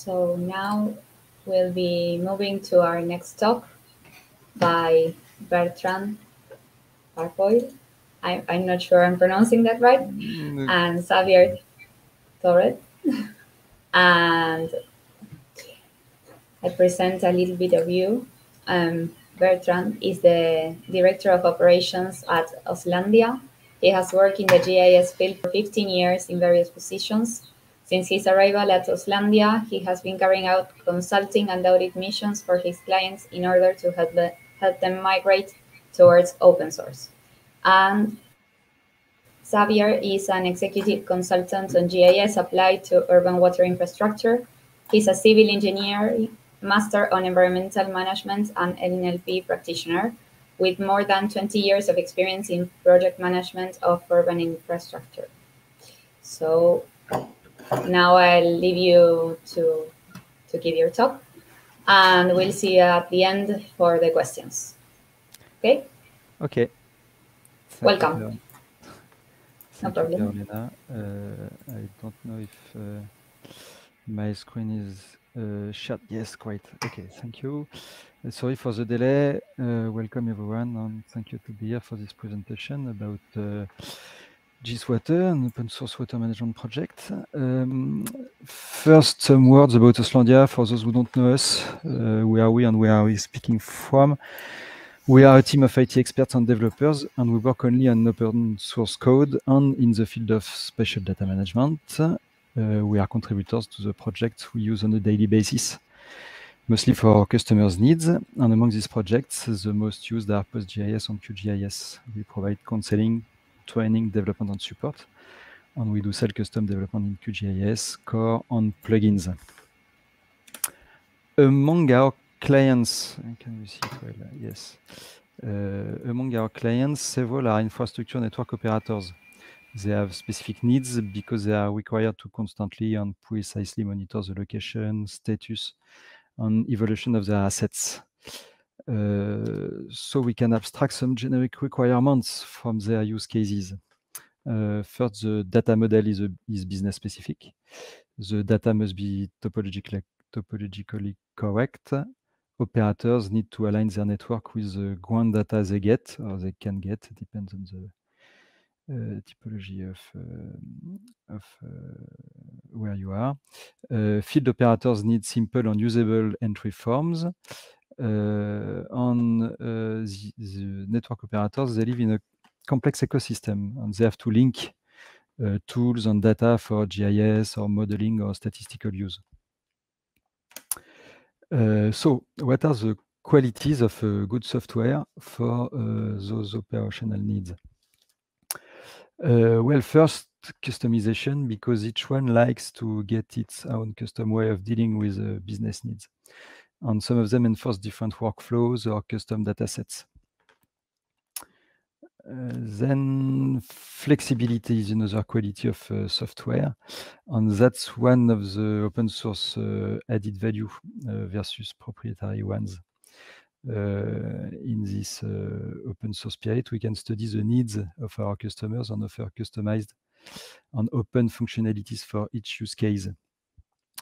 So now we'll be moving to our next talk by Bertrand Parpoil. I, I'm not sure I'm pronouncing that right. Mm, And Xavier Torres. and I present a little bit of you. Um, Bertrand is the Director of Operations at Oslandia. He has worked in the GIS field for 15 years in various positions. Since his arrival at Oslandia, he has been carrying out consulting and audit missions for his clients in order to help, the, help them migrate towards open source. And Xavier is an executive consultant on GIS applied to urban water infrastructure. He's a civil engineer, master on environmental management, and NLP practitioner with more than 20 years of experience in project management of urban infrastructure. So now I'll leave you to, to give your talk, and we'll see you at the end for the questions. Okay? Okay. Thank Welcome. Carol- No problem. Uh, I don't know if uh, my screen is uh, shut. Yes, great. Okay, thank you. Uh, Sorry for the delay. Uh, Welcome, everyone, and thank you to be here for this presentation about uh, Giswater and open source water management project. Um, First, some words about Oslandia for those who don't know us. Uh, Where are we and where are we speaking from? We are a team of IT experts and developers, and we work only on open source code and in the field of spatial data management. Uh, we are contributors to the projects we use on a daily basis, mostly for our customers' needs. And among these projects, the most used are PostGIS and QGIS. We provide counseling, training, development, and support. And we do sell custom development in QGIS, core, and plugins. Among our clients, can see well? Yes. Uh, among our clients, several are infrastructure network operators. They have specific needs because they are required to constantly and precisely monitor the location, status, and evolution of their assets. Uh, so we can abstract some generic requirements from their use cases. Uh, first, the data model is, a, is business specific. The data must be topologically, topologically correct. Operators need to align their network with the ground data they get or they can get, depends on the uh, typology of, uh, of uh, where you are. Uh, field operators need simple and usable entry forms. Uh, on the, the network operators, they live in a complex ecosystem and they have to link uh, tools and data for GIS or modeling or statistical use. Uh, so, what are the qualities of good software for uh, those operational needs? Uh, well, first, customization, because each one likes to get its own custom way of dealing with uh, business needs. And some of them enforce different workflows or custom data sets. Uh, then flexibility is another quality of uh, software, and that's one of the open source uh, added value uh, versus proprietary ones. Uh, in this open source spirit, we can study the needs of our customers and offer customized and open functionalities for each use case.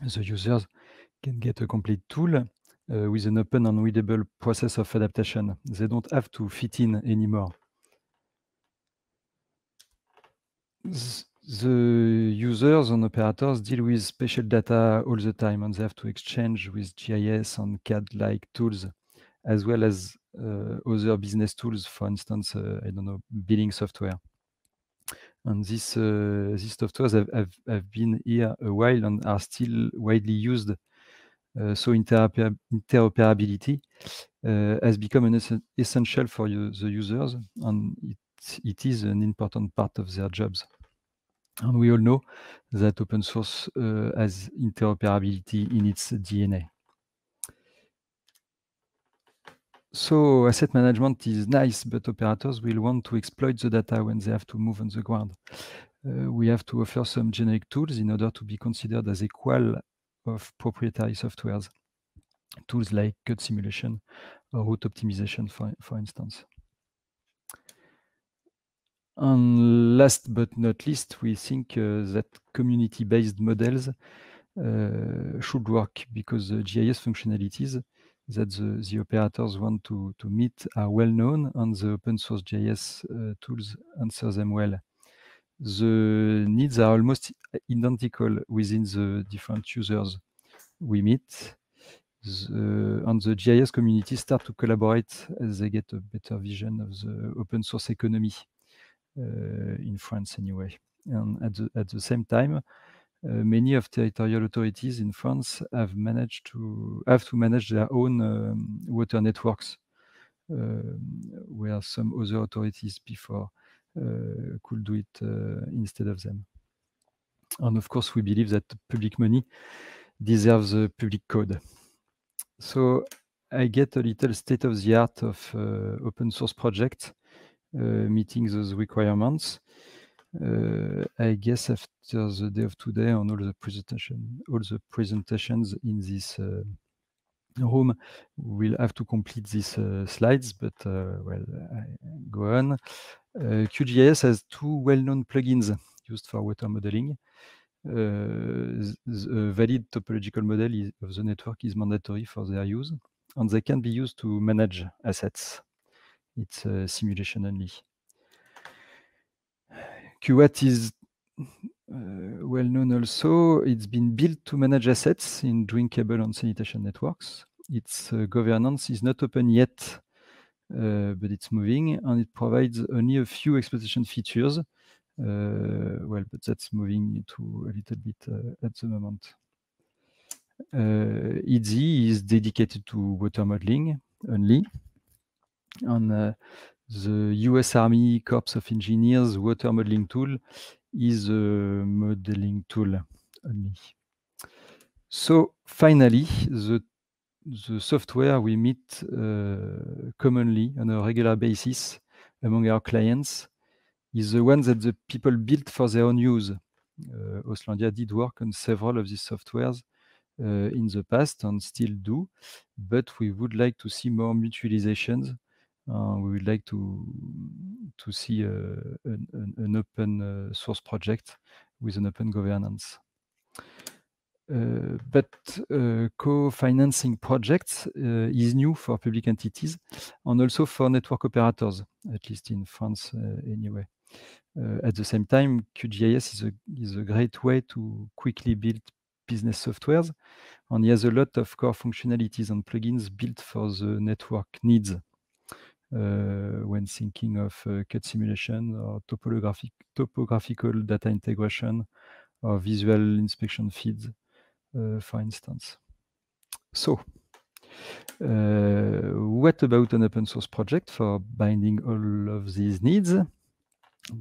The users can get a complete tool with an open and readable process of adaptation. They don't have to fit in anymore. the users and operators deal with spatial data all the time and they have to exchange with GIS and CAD-like tools as well as uh, other business tools, for instance, uh, I don't know, billing software. And these, uh, these softwares have, have, have been here a while and are still widely used. Uh, so interoper- interoperability uh, has become an essen- essential for the users and it, it is an important part of their jobs. And we all know that open source uh, has interoperability in its DNA. So asset management is nice, but operators will want to exploit the data when they have to move on the ground. Uh, we have to offer some generic tools in order to be considered as equal of proprietary softwares. Tools like code simulation or route optimization, for, for instance. And last but not least, we think uh, that community-based models uh, should work because the GIS functionalities that the, the operators want to, to meet are well known and the open source GIS uh, tools answer them well. The needs are almost identical within the different users we meet. The, and the GIS community start to collaborate as they get a better vision of the open source economy uh, in France anyway. And at the, at the same time, uh, many of territorial authorities in France have managed to have to manage their own um, water networks, um, where some other authorities before uh, could do it uh, instead of them. And of course, we believe that public money deserves a public code. So I get a little state of the art of open source project meeting those requirements. Uh, I guess after the day of today on all the presentation, all the presentations in this uh, room, we'll have to complete these uh, slides, but well, I go on. QGIS has two well-known plugins used for water modeling. Uh, a valid topological model is, of the network is mandatory for their use, and they can be used to manage assets. It's simulation only. QWAT is uh, well known also. It's been built to manage assets in drinkable and sanitation networks. Its uh, governance is not open yet, but it's moving, and it provides only a few exploitation features. Uh, well, but that's moving to a little bit uh, at the moment. Uh, is dedicated to water modeling only. And the US Army Corps of Engineers water modeling tool is a modeling tool only. So finally, the, the software we meet uh, commonly on a regular basis among our clients is the one that the people built for their own use. Uh, Oslandia did work on several of these softwares uh, in the past and still do, but we would like to see more mutualizations uh, we would like to to see uh, an, an, open uh, source project with an open governance. Uh, but uh, co-financing projects uh, is new for public entities and also for network operators, at least in France anyway. at the same time, QGIS is a, is a great way to quickly build business softwares and he has a lot of core functionalities and plugins built for the network needs uh, when thinking of uh, CAD simulation or topographic, topographical data integration or visual inspection feeds, for instance. So, uh, what about an open source project for binding all of these needs?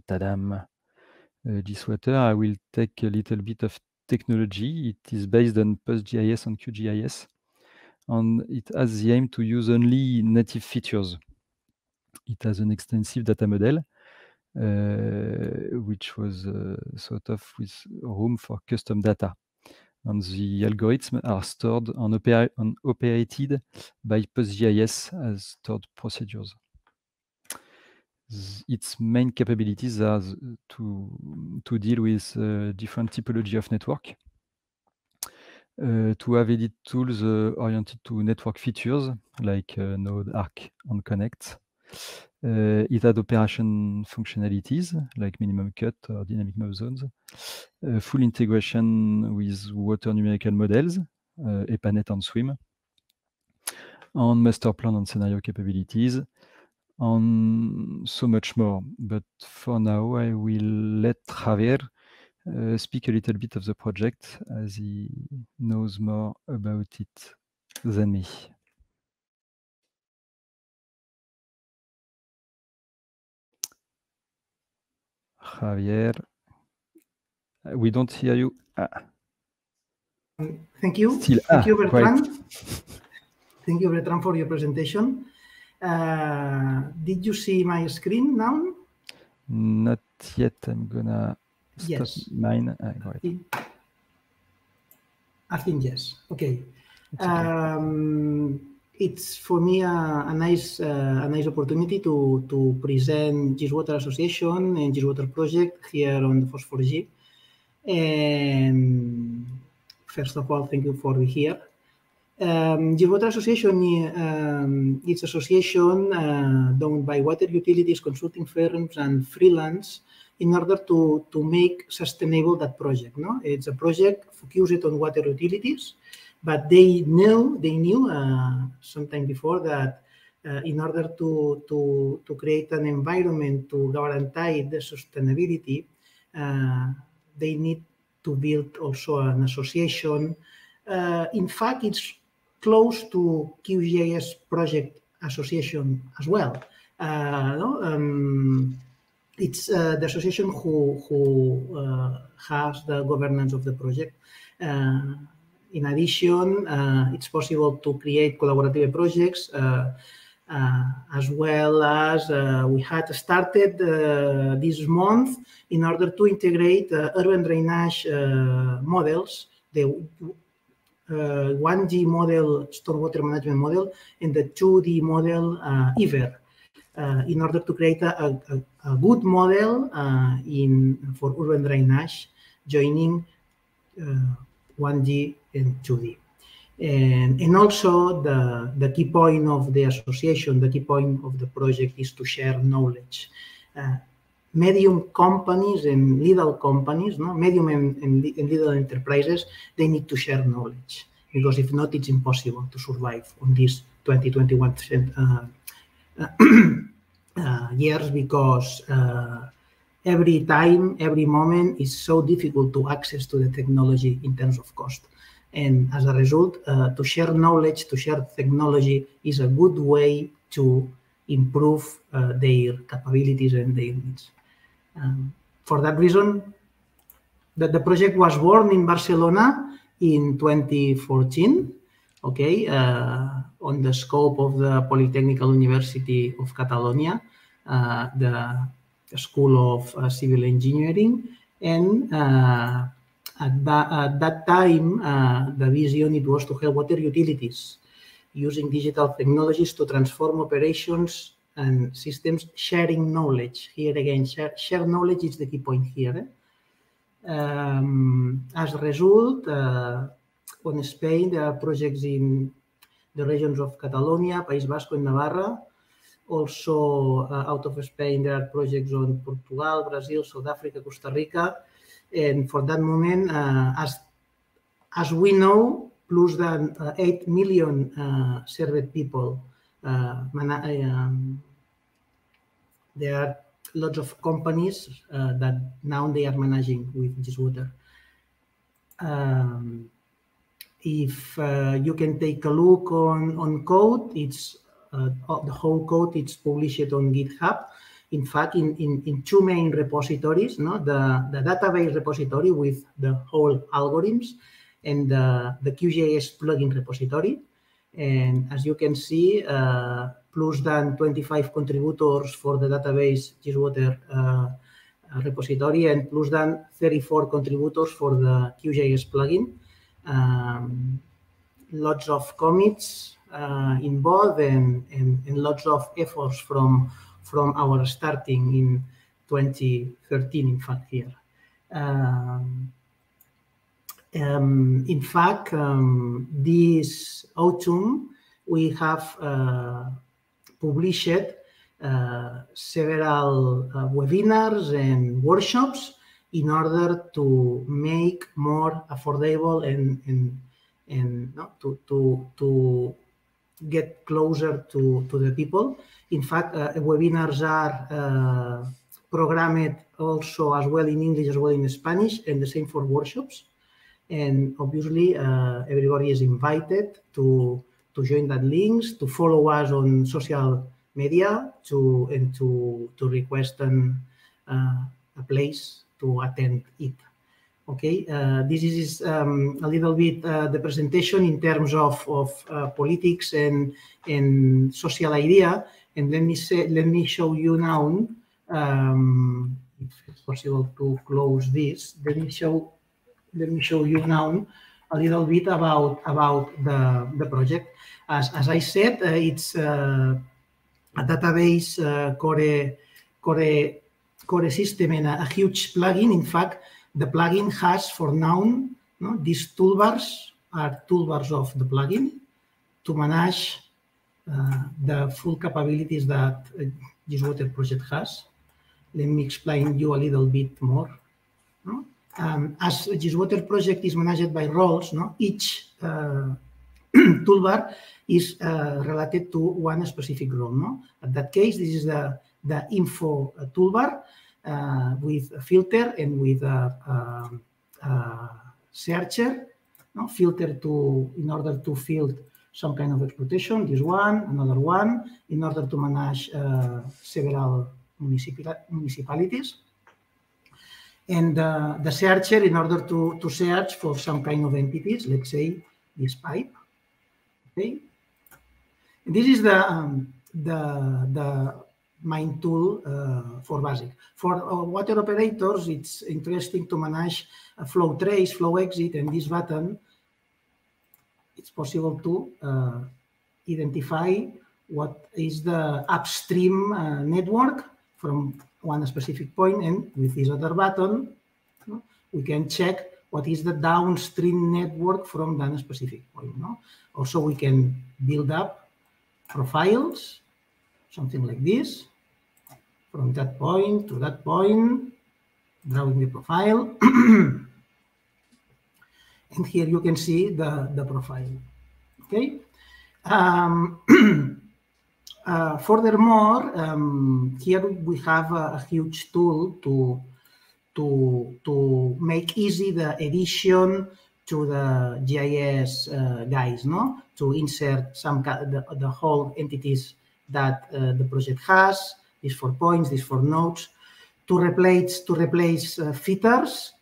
Tadam! Uh, Giswater, I will take a little bit of technology. It is based on PostGIS and QGIS, and it has the aim to use only native features it has an extensive data model, uh, which was uh, sort of with room for custom data. And the algorithms are stored and, opera and operated by PostGIS as stored procedures. Its main capabilities are to, to deal with uh, different typology of network, uh, to have edit tools uh, oriented to network features like uh, Node, Arc, and Connect, uh, it had operation functionalities like minimum cut or dynamic move zones, uh, full integration with water numerical models, uh, EPANET and SWMM, and master plan and scenario capabilities, and so much more. But for now, I will let Javier uh, speak a little bit of the project as he knows more about it than me. Javier. We don't hear you. Ah. Thank you. Still, Thank ah, you, Bertrand. Right. Thank you, Bertrand, for your presentation. Uh, did you see my screen now? Not yet. I'm gonna stop yes. mine. Ah, right. I think yes. Okay. okay. Um, it's for me a, a nice uh, a nice opportunity to to present Giswater Association and Giswater project here on the FOSS4G. And first of all, thank you for being here. Um, Water Association um, it's association uh, done by water utilities, consulting firms, and freelance in order to, to make sustainable that project. No, it's a project focused on water utilities, but they knew they knew uh, sometime before that uh, in order to, to, to create an environment to guarantee the sustainability, uh, they need to build also an association. In fact, it's close to QGIS project association as well. Uh, no? um, it's uh, the association who, who uh, has the governance of the project. Uh, in addition, uh, it's possible to create collaborative projects uh, as well as we had started this month in order to integrate urban drainage models, the uh, 1D model, stormwater management model, and the 2D model, uh, Iber, uh, in order to create a, a, a good model uh, in for urban drainage, joining 1D uh, and 2D. And, and also the, the key point of the association, the key point of the project is to share knowledge. Uh, medium companies and little companies, no? medium and, and, and, little enterprises, they need to share knowledge because if not, it's impossible to survive on these 2021 uh, uh, years because uh, every time, every moment is so difficult to access to the technology in terms of cost. And as a result, uh, to share knowledge, to share technology is a good way to improve uh, their capabilities and their needs. Um, for that reason, that the project was born in Barcelona in 2014, okay, uh, on the scope of the Polytechnical University of Catalonia, uh, the School of uh, Civil Engineering, and uh, at, that, at that time, uh, the vision it was to help water utilities using digital technologies to transform operations and systems sharing knowledge. Here again, share, share knowledge is the key point here. Eh? Um, as a result, uh, on Spain, there are projects in the regions of Catalonia, País Vasco, and Navarra. Also, uh, out of Spain, there are projects on Portugal, Brazil, South Africa, Costa Rica. And for that moment, uh, as, as we know, plus than 8 million served people um, there are lots of companies uh, that now they are managing with Giswater. Um, if uh, you can take a look on, on code, it's uh, the whole code, it's published on GitHub. In fact, in, in, in two main repositories, no? the, the database repository with the whole algorithms and the, the QGIS plugin repository. And as you can see, uh, plus than 25 contributors for the database GISwater uh, repository and plus than 34 contributors for the QGIS plugin. Um, lots of commits uh, involved and, and, and, lots of efforts from, from our starting in 2013, in fact, here. Um, um, in fact, um, this autumn, we have uh, published uh, several uh, webinars and workshops in order to make more affordable and, and, and no, to, to, to get closer to, to the people. In fact, uh, webinars are uh, programmed also as well in English as well in Spanish and the same for workshops. And obviously, uh, everybody is invited to to join that links, to follow us on social media, to and to to request an, uh, a place to attend it. Okay, uh, this is um, a little bit uh, the presentation in terms of, of uh, politics and and social idea. And let me say, let me show you now, um, if it's possible to close this. Let me show, let me show you now a little bit about about the the project. As, as I said, uh, it's uh, a database uh, core, core, core system and a, a, huge plugin. In fact, the plugin has for now No? These toolbars are toolbars of the plugin to manage uh, the full capabilities that Giswater project has. Let me explain you a little bit more. No? Um, as Giswater project is managed by roles, no? each uh, toolbar is uh, related to one specific role. No? In that case, this is the, the info toolbar uh, with a filter and with a, a, a searcher. No? Filter to in order to filter some kind of exploitation, this one, another one, in order to manage uh, several municipal municipalities. And uh, the searcher in order to, to search for some kind of entities, let's say this pipe. Okay. And this is the, um, the, the main tool uh, for BASIC. For uh, water operators, it's interesting to manage a flow trace, flow exit, and this button it's possible to uh, identify what is the upstream uh, network from one specific point and with this other button we can check what is the downstream network from that specific point. No? Also, we can build up profiles, something like this, from that point to that point, drawing the profile. And here you can see the, the profile. Okay. Um, uh, furthermore, um, here we have a, a, huge tool to to to make easy the addition to the GIS uh, guys, no? To insert some the, the whole entities that uh, the project has. This for points, this for nodes. To replace to replace uh, filters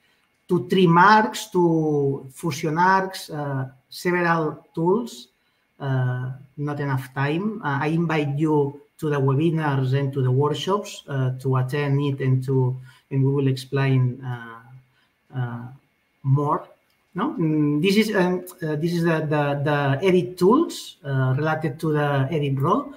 to trim arcs, to fusion arcs, uh, several tools, uh, not enough time. Uh, I invite you to the webinars and to the workshops uh, to attend it and to and we will explain uh, uh, more. No, mm, this is um, this is the, the, the edit tools related to the edit role.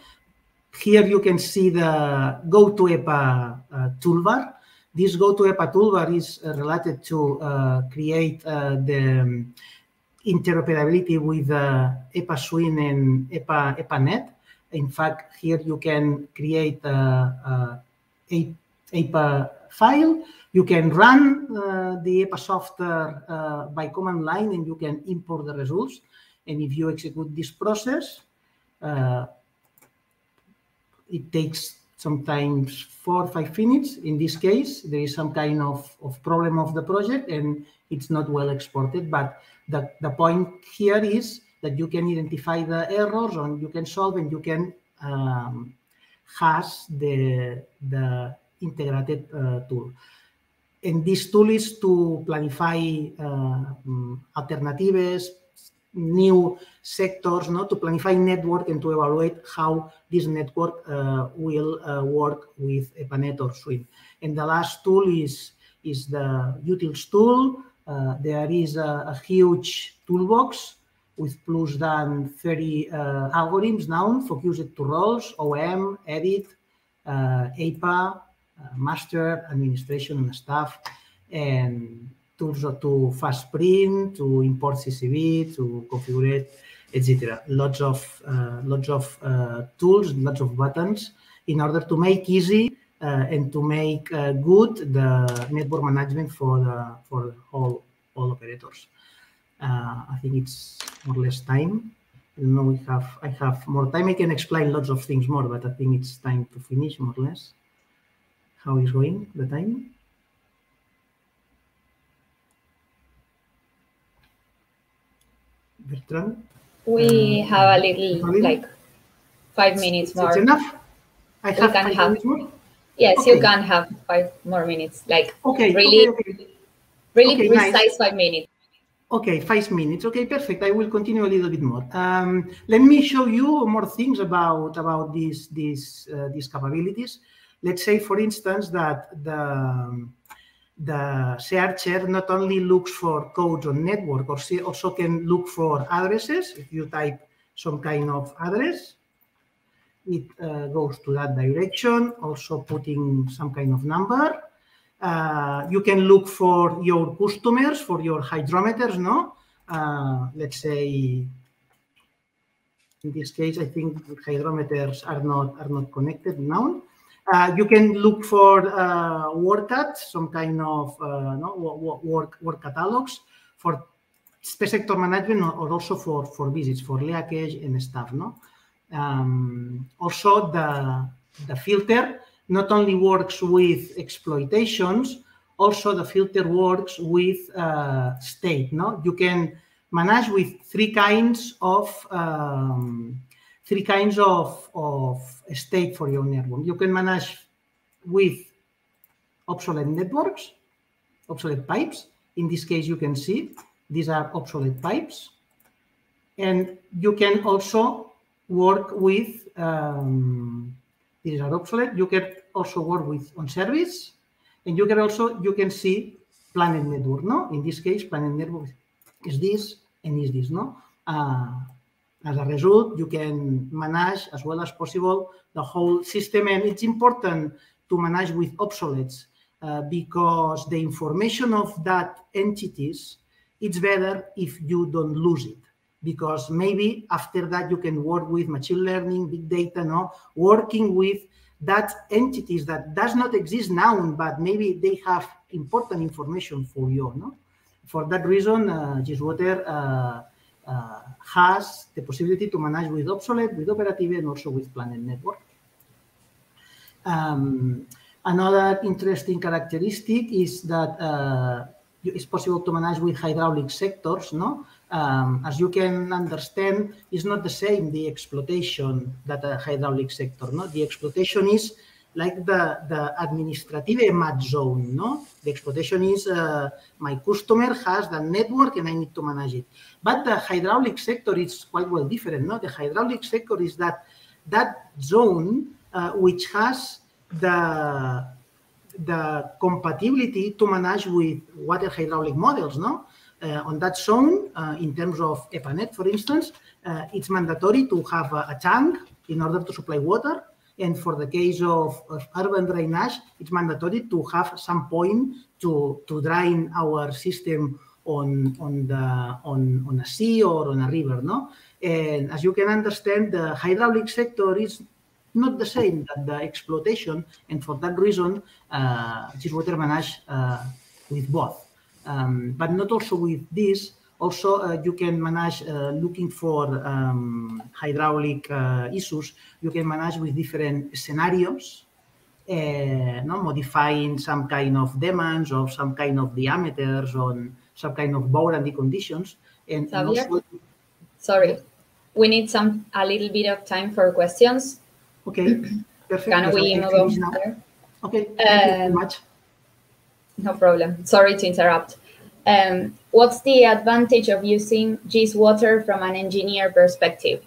Here you can see the go to GoToEPA toolbar this GoToEPA toolbar is uh, related to uh, create uh, the um, interoperability with EPA SWMM and EPA, EPANet. In fact, here you can create a, a EPA file. You can run uh, the EPA software uh, by command line and you can import the results. And if you execute this process, uh, it takes sometimes four or five minutes. In this case, there is some kind of, of problem of the project and it's not well exported. But the, the point here is that you can identify the errors and you can solve and you can um, has the, the integrated uh, tool. And this tool is to planify uh, mm, alternatives, new sectors, no, to planify network and to evaluate how this network uh, will uh, work with EPANET or SWMM. And the last tool is, is the utils tool. Uh, there is a, a, huge toolbox with plus than 30 uh, algorithms now focused to roles, OM, edit, uh, master, administration and staff. And tools to fast print, to import CSV, to configure it, etc. Lots of uh, lots of uh, tools, lots of buttons in order to make easy uh, and to make good the network management for the for all all operators. I think it's more or less time. I know we have I have more time. I can explain lots of things more, but I think it's time to finish more or less. How is going the time? We um, have a little, like five minutes more. It's enough? I have five have, minutes more? Yes, okay. you can have five more minutes. Like okay, really, okay, okay. really precise nice. five minutes. Okay, five minutes. Okay, perfect. I will continue a little bit more. Um, let me show you more things about about these these uh, these capabilities. Let's say, for instance, that the the searcher not only looks for codes on network, or also can look for addresses. If you type some kind of address, it uh, goes to that direction, also putting some kind of number. Uh, you can look for your customers, for your hydrometers, no? Uh, let's say, in this case, I think hydrometers are not, are not connected now. Uh, you can look for uh, WORCAT, some kind of uh, no, work, work catalogs for space sector management or also for, for visits, for leakage and stuff. No? Um, also, the, the filter not only works with exploitations, also the filter works with uh, state. No, you can manage with three kinds of um, three kinds of, of state for your network. You can manage with obsolete networks, obsolete pipes. In this case, you can see these are obsolete pipes. And you can also work with, um, these are obsolete. You can also work with on service. And you can also, you can see planet network, no? In this case, planet network is this and is this, no? Uh, as a result, you can manage as well as possible the whole system. And it's important to manage with obsoletes uh, because the information of that entities, it's better if you don't lose it because maybe after that you can work with machine learning, big data, no, working with that entities that does not exist now, but maybe they have important information for you. No? For that reason, uh, Giswater uh, uh, has the possibility to manage with obsolete, with operative, and also with planet network. Um, another interesting characteristic is that uh, it's possible to manage with hydraulic sectors, no? Um, as you can understand, it's not the same, the exploitation that a hydraulic sector, no? The exploitation is like the, the administrative EMAT zone, no? The exploitation is uh, my customer has the network and I need to manage it. But the hydraulic sector is quite well different, no? The hydraulic sector is that that zone uh, which has the the compatibility to manage with water hydraulic models, no? Uh, on that zone, uh, in terms of EPANET, for instance, uh, it's mandatory to have a, a, tank in order to supply water. And for the case of, of, urban drainage, it's mandatory to have some point to, to drain our system on, on, the, on, on a sea or on a river. No? And as you can understand, the hydraulic sector is not the same that the exploitation. And for that reason, uh, water managed uh, with both. Um, but not also with this. Also, uh, you can manage uh, looking for um, hydraulic uh, issues. You can manage with different scenarios, uh, no, modifying some kind of demands or some kind of diameters on some kind of boundary conditions. And, also, sorry, we need some a little bit of time for questions. Okay, perfect. Can we move on? Okay, thank you very much. No problem. Sorry to interrupt. Um, what's the advantage of using Giswater from an engineer perspective?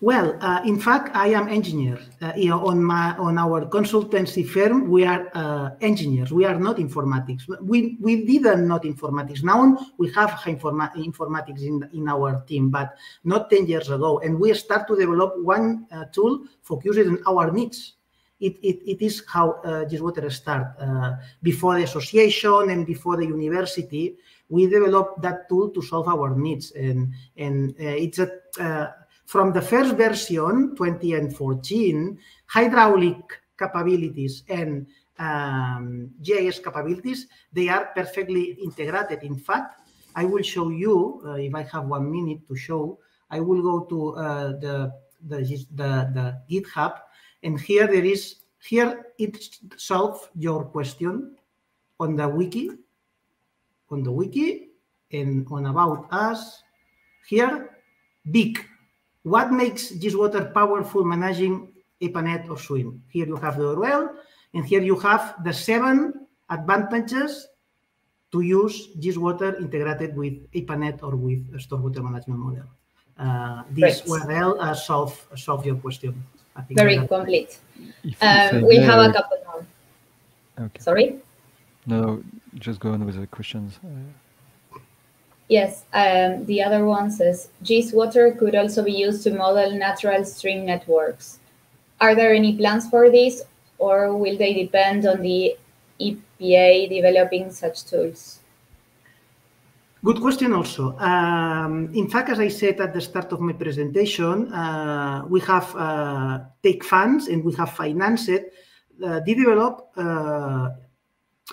Well, uh, in fact, I am engineer. Uh, you know, on my on our consultancy firm, we are uh, engineers. We are not informatics. We we didn't not informatics. Now we have informa informatics in in our team, but not ten years ago. And we start to develop one uh, tool focused on our needs it, it, it is how uh, Giswater start. Uh, before the association and before the university, we developed that tool to solve our needs. And, and uh, it's a, uh, from the first version, 20 and 14, hydraulic capabilities and um, GIS capabilities, they are perfectly integrated. In fact, I will show you, uh, if I have one minute to show, I will go to uh, the, the, the, the GitHub and here there is, here it solves your question on the wiki, on the wiki and on about us. Here, big. What makes Giswater powerful managing EPANET or SWMM? Here you have the URL, and here you have the seven advantages to use Giswater integrated with EPANET or with a stormwater management model. Uh, this Great. URL uh, solve, solve your question. Very complete. Um, we have a couple more. Okay. Sorry? No, just go on with the questions. Yes, um, the other one says Giswater could also be used to model natural stream networks. Are there any plans for this, or will they depend on the EPA developing such tools? Good question also. Um, in fact, as I said at the start of my presentation, uh, we have uh, take funds and we have financed uh, develop uh,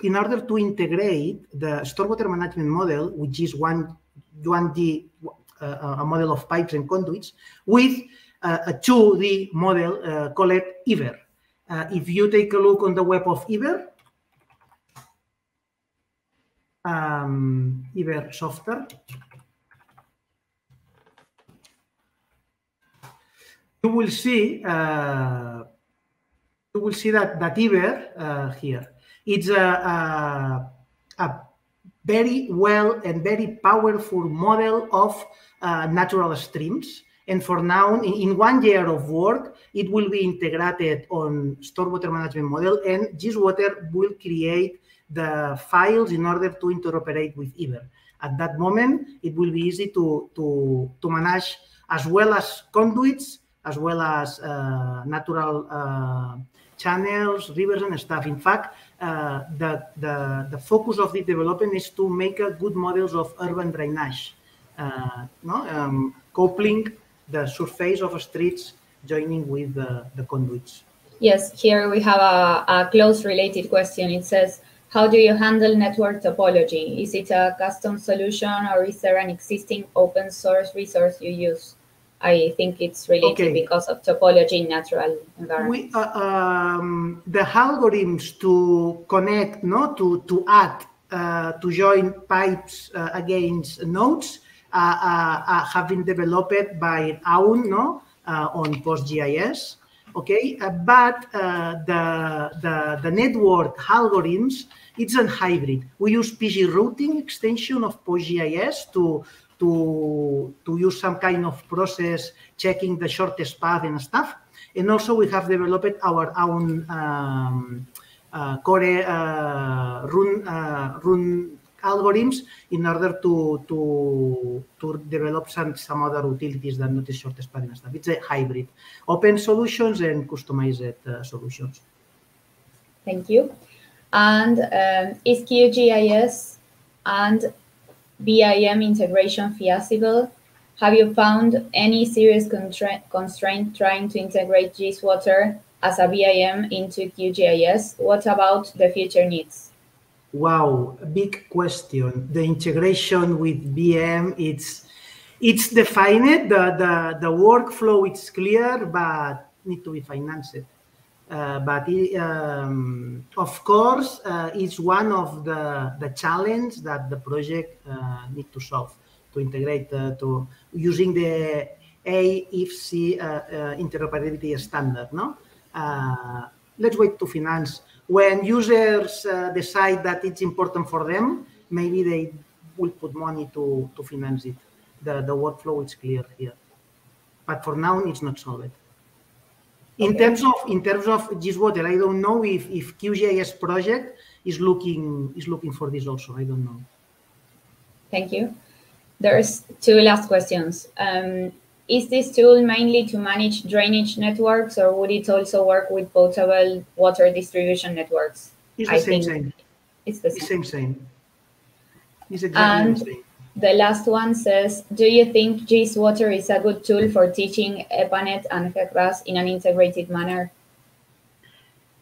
in order to integrate the stormwater management model, which is one 1D, uh, a model of pipes and conduits, with uh, a 2D model uh, called Iber. Uh, if you take a look on the web of Iber, um, Iber software, you will see uh, you will see that that Iber uh, here. It's a, a, a very well and very powerful model of uh, natural streams. And for now, in, in, one year of work, it will be integrated on stormwater management model and GISwater will create the files in order to interoperate with Iber. At that moment, it will be easy to, to, to manage as well as conduits, as well as uh, natural uh, channels, rivers, and stuff. In fact, uh, the, the, the focus of the development is to make a good models of urban drainage, uh, no? Um, coupling the surface of streets joining with the, the conduits. Yes, here we have a, a close related question. It says, how do you handle network topology? Is it a custom solution or is there an existing open source resource you use? I think it's related okay. because of topology in natural environment. We, uh, um, the algorithms to connect, no, to to add, uh, to join pipes uh, against nodes uh, uh, uh, have been developed by Aun, no, on PostGIS. Okay, but the, the the network algorithms it's a hybrid. We use pgRouting extension of PostGIS to to, to use some kind of process checking the shortest path and stuff. And also we have developed our own um, uh, core uh, run, uh, run algorithms in order to, to, to develop some, some other utilities that not short span stuff. It's a hybrid, open solutions and customized uh, solutions. Thank you. And um, is QGIS and BIM integration feasible? Have you found any serious constraint trying to integrate GISwater as a BIM into QGIS? What about the future needs? Wow, big question. The integration with BIM, it's it's defined, the, the, the workflow is clear, but need to be financed. Uh, but it, um, of course, uh, it's one of the, the challenge that the project uh, need to solve to integrate uh, to using the AIFC uh, uh, interoperability standard. No, let's wait to finance. When users decide that it's important for them, maybe they will put money to, to finance it. The, the workflow is clear here. But for now, it's not solved. In okay. terms of in terms of GISwater, I don't know if, if QGIS project is looking is looking for this also. I don't know. Thank you. There's two last questions. Um, is this tool mainly to manage drainage networks, or would it also work with potable water distribution networks? It's the I same, same. It's the same. It's same, same. It's exactly and the same. The last one says, do you think GISwater is a good tool for teaching EPANET and HEC-RAS in an integrated manner?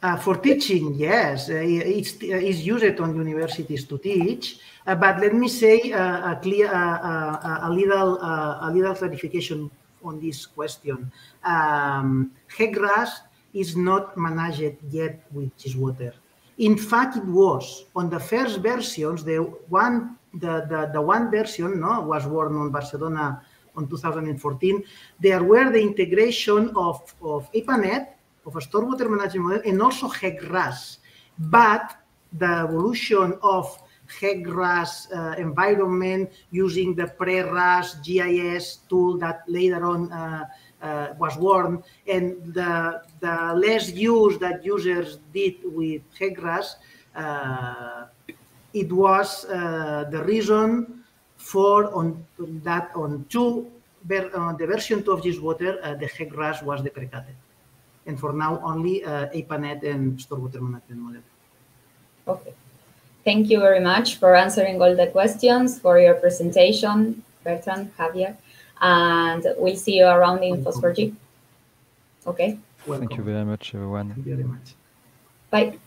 Uh, for teaching, yes, uh, it's, uh, it's used on universities to teach. Uh, but let me say uh, a clear, uh, a little, a little clarification on this question. Um, is not managed yet with GISwater. In fact, it was on the first versions. The one the, the, the one version no, was born on Barcelona on 2014. There were the integration of, of EPANET, of a stormwater management model, and also HEC-RAS. But the evolution of HEC-RAS uh, environment using the pre-RAS GIS tool that later on uh, uh, was born, and the, the less use that users did with HEC-RAS uh, it was uh, the reason for on that on two on the version 2 of GISwater, uh, the HEC-RAS was deprecated. and for now only EPANET and stormwater management model. Okay. Thank you very much for answering all the questions, for your presentation, Bertrand, Javier, and we'll see you around in Welcome. FOSS4G. Okay, Welcome. Thank you very much, everyone. Thank you very much. bye.